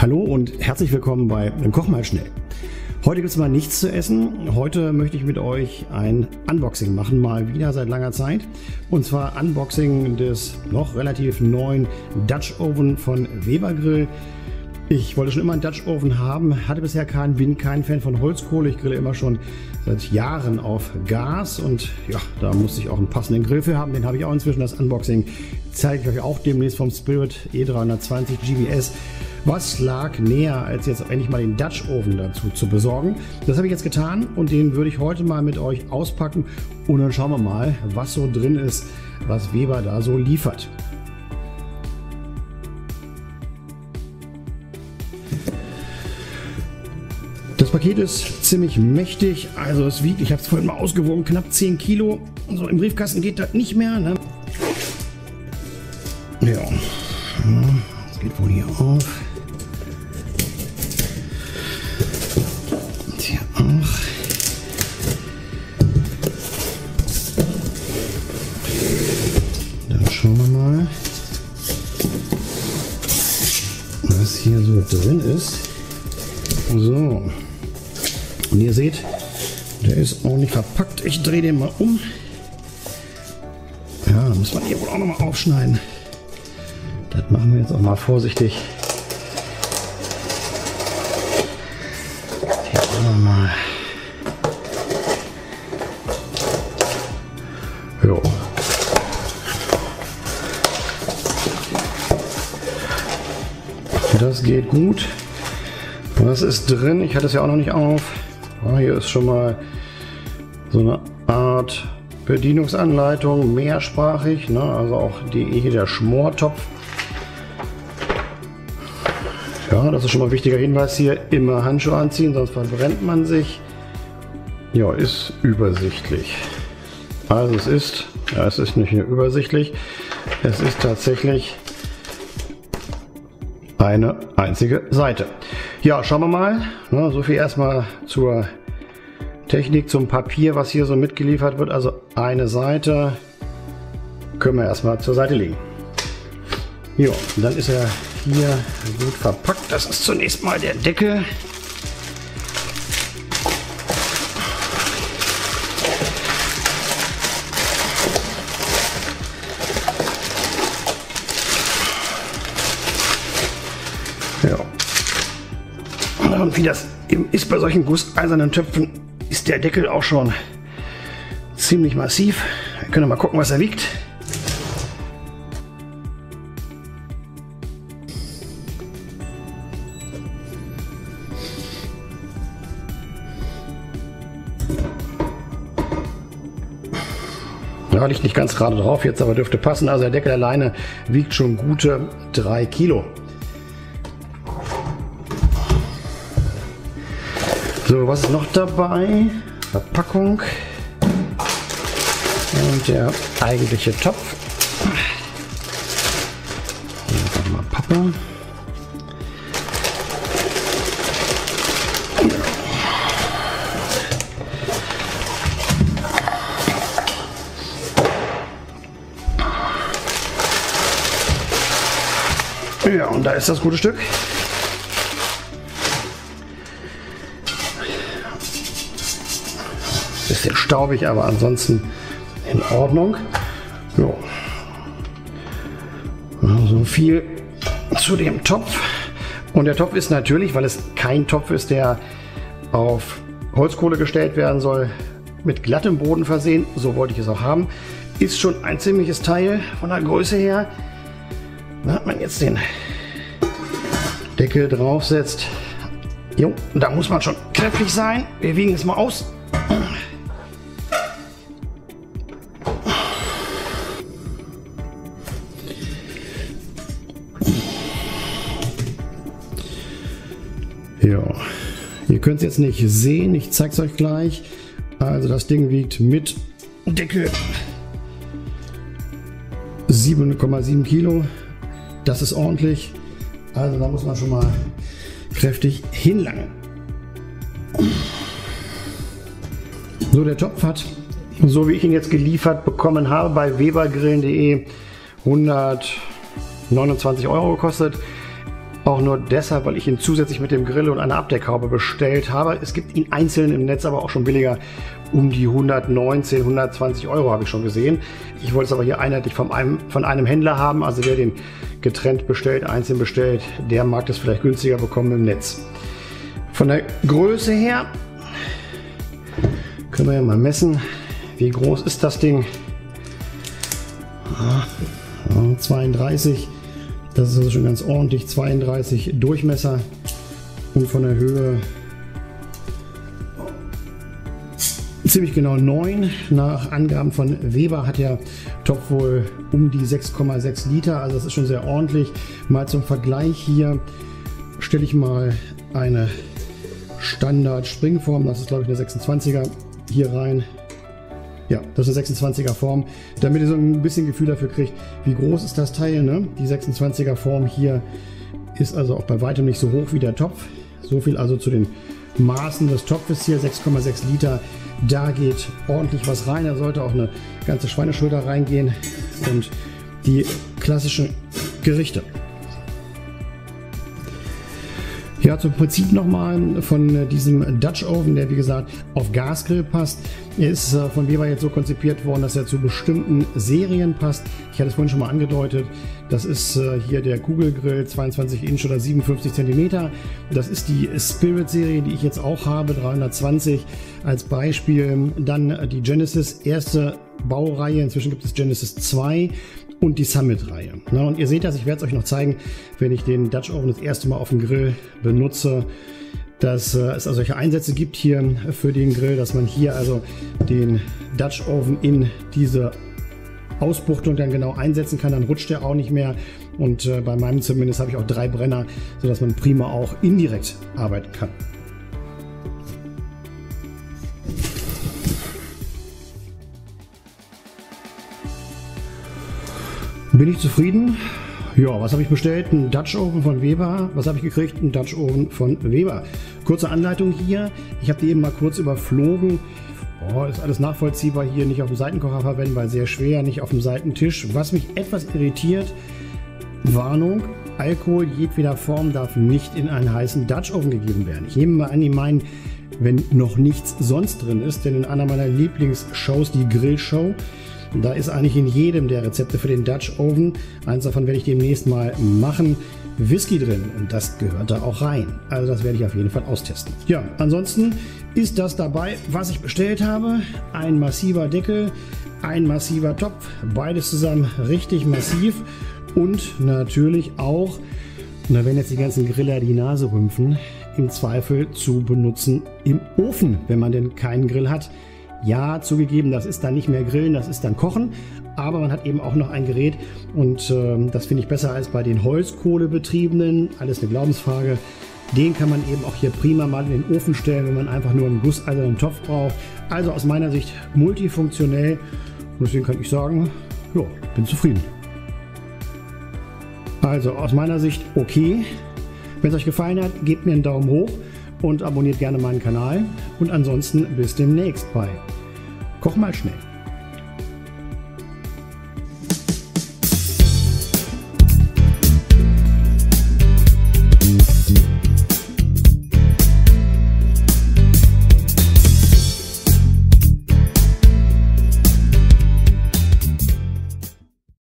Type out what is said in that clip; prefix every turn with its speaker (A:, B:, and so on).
A: Hallo und herzlich willkommen bei Koch mal schnell. Heute gibt es mal nichts zu essen. Heute möchte ich mit euch ein Unboxing machen, mal wieder seit langer Zeit. Und zwar Unboxing des noch relativ neuen Dutch Oven von Weber Grill. Ich wollte schon immer einen Dutch Oven haben, hatte bisher keinen, bin kein Fan von Holzkohle. Ich grille immer schon seit Jahren auf Gas und ja, da musste ich auch einen passenden Grill für haben. Den habe ich auch inzwischen. Das Unboxing zeige ich euch auch demnächst vom Spirit E320 GBS. Was lag näher, als jetzt endlich mal den Dutch Oven dazu zu besorgen? Das habe ich jetzt getan und den würde ich heute mal mit euch auspacken und dann schauen wir mal, was so drin ist, was Weber da so liefert. Das Paket ist ziemlich mächtig, also es wiegt, ich habe es vorhin mal ausgewogen, knapp 10 Kilo. So im Briefkasten geht das nicht mehr. Ne? Ja, das geht wohl hier auf. Hier so drin ist. So. Und ihr seht, der ist ordentlich verpackt. Ich drehe den mal um. Ja, muss man hier wohl auch noch mal aufschneiden. Das machen wir jetzt auch mal vorsichtig. Hier auch mal. Das geht gut. Was ist drin? Ich hatte es ja auch noch nicht auf. Oh, hier ist schon mal so eine Art Bedienungsanleitung, mehrsprachig. Ne? Also auch die, hier der Schmortopf. Ja, das ist schon mal ein wichtiger Hinweis hier. Immer Handschuhe anziehen, sonst verbrennt man sich. Ja, ist übersichtlich. Also es ist, ja, es ist nicht nur übersichtlich, es ist tatsächlich eine einzige Seite. Ja, schauen wir mal. Na, so viel erstmal zur Technik, zum Papier, was hier so mitgeliefert wird. Also eine Seite können wir erstmal zur Seite legen. Ja, dann ist er hier gut verpackt. Das ist zunächst mal der Deckel. Und wie das ist bei solchen gusseisernen Töpfen, ist der Deckel auch schon ziemlich massiv. Wir können mal gucken, was er wiegt. Ja, liegt nicht ganz gerade drauf jetzt, aber dürfte passen. Also der Deckel alleine wiegt schon gute 3 Kilo. So, was ist noch dabei? Verpackung. Und der eigentliche Topf. Mal Pappe. Ja, und da ist das gute Stück. Bisschen staubig, aber ansonsten in Ordnung. So. So viel zu dem Topf. Und der Topf ist natürlich, weil es kein Topf ist, der auf Holzkohle gestellt werden soll, mit glattem Boden versehen. So wollte ich es auch haben. Ist schon ein ziemliches Teil von der Größe her. Da hat man jetzt den Deckel draufsetzt. Jo, da muss man schon kräftig sein. Wir wiegen es mal aus. Ja, ihr könnt es jetzt nicht sehen, ich zeige es euch gleich. Also das Ding wiegt mit Deckel 7,7 Kilo. Das ist ordentlich. Also da muss man schon mal kräftig hinlangen. So, der Topf hat, so wie ich ihn jetzt geliefert bekommen habe, bei webergrillen.de 129 Euro gekostet. Auch nur deshalb, weil ich ihn zusätzlich mit dem Grill und einer Abdeckhaube bestellt habe. Es gibt ihn einzeln im Netz aber auch schon billiger. Um die 119, 120 Euro habe ich schon gesehen. Ich wollte es aber hier einheitlich von einem, von einem Händler haben. Also wer den getrennt bestellt, einzeln bestellt, der mag das vielleicht günstiger bekommen im Netz. Von der Größe her können wir ja mal messen. Wie groß ist das Ding? 32. Das ist also schon ganz ordentlich. 32 Durchmesser und von der Höhe ziemlich genau 9. Nach Angaben von Weber hat der Topf wohl um die 6,6 Liter. Also das ist schon sehr ordentlich. Mal zum Vergleich hier stelle ich mal eine Standard Springform. Das ist glaube ich eine 26er hier rein. Ja, das ist eine 26er Form, damit ihr so ein bisschen Gefühl dafür kriegt, wie groß ist das Teil. Ne? Die 26er Form hier ist also auch bei weitem nicht so hoch wie der Topf. So viel also zu den Maßen des Topfes hier, 6,6 Liter. Da geht ordentlich was rein. Da sollte auch eine ganze Schweineschulter reingehen und die klassischen Gerichte. Ja, zum Prinzip nochmal von diesem Dutch Oven, der wie gesagt auf Gasgrill passt. Er ist äh, von Weber jetzt so konzipiert worden, dass er zu bestimmten Serien passt. Ich hatte es vorhin schon mal angedeutet. Das ist äh, hier der Kugelgrill 22 Inch oder 57 cm. Das ist die Spirit-Serie, die ich jetzt auch habe, 320 als Beispiel. Dann die Genesis erste Baureihe. Inzwischen gibt es Genesis 2 und die Summit-Reihe. Und ihr seht das, ich werde es euch noch zeigen, wenn ich den Dutch Oven das erste Mal auf dem Grill benutze, dass äh, es also solche Einsätze gibt hier für den Grill, dass man hier also den Dutch Oven in diese Ausbuchtung dann genau einsetzen kann, dann rutscht er auch nicht mehr. Und äh, bei meinem zumindest habe ich auch drei Brenner, sodass man prima auch indirekt arbeiten kann. Bin ich zufrieden? Ja, was habe ich bestellt? Ein Dutch Oven von Weber. Was habe ich gekriegt? Ein Dutch Oven von Weber. Kurze Anleitung hier. Ich habe die eben mal kurz überflogen. Oh, ist alles nachvollziehbar hier. Nicht auf dem Seitenkocher verwenden, weil sehr schwer. Nicht auf dem Seitentisch. Was mich etwas irritiert, Warnung, Alkohol jedweder Form darf nicht in einen heißen Dutch Oven gegeben werden. Ich nehme mal an, die meinen, wenn noch nichts sonst drin ist, denn in einer meiner Lieblingsshows, die Grillshow, da ist eigentlich in jedem der Rezepte für den Dutch Oven, eins davon werde ich demnächst mal machen, Whisky drin und das gehört da auch rein. Also das werde ich auf jeden Fall austesten. Ja, ansonsten ist das dabei, was ich bestellt habe. Ein massiver Deckel, ein massiver Topf, beides zusammen richtig massiv und natürlich auch, na, wenn jetzt die ganzen Griller die Nase rümpfen, im Zweifel zu benutzen im Ofen, wenn man denn keinen Grill hat. Ja, zugegeben, das ist dann nicht mehr Grillen, das ist dann Kochen, aber man hat eben auch noch ein Gerät und äh, das finde ich besser als bei den Holzkohlebetriebenen. Alles eine Glaubensfrage. Den kann man eben auch hier prima mal in den Ofen stellen, wenn man einfach nur einen gusseisernen Topf braucht. Also aus meiner Sicht multifunktionell und deswegen kann ich sagen, ja, bin zufrieden. Also aus meiner Sicht okay. Wenn es euch gefallen hat, gebt mir einen Daumen hoch und abonniert gerne meinen Kanal. Und ansonsten bis demnächst bei Koch mal schnell.